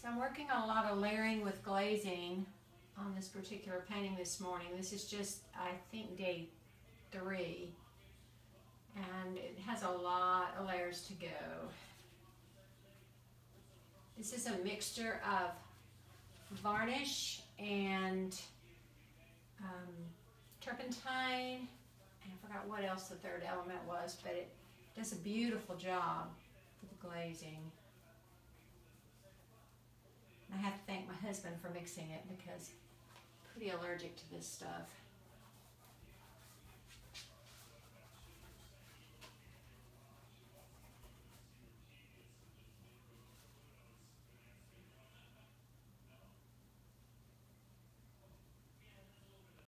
So I'm working on a lot of layering with glazing on this particular painting this morning. This is just, I think, day three. And it has a lot of layers to go. This is a mixture of varnish and um, turpentine, and I forgot what else the third element was, but it does a beautiful job with the glazing. I have to thank my husband for mixing it because I'm pretty allergic to this stuff.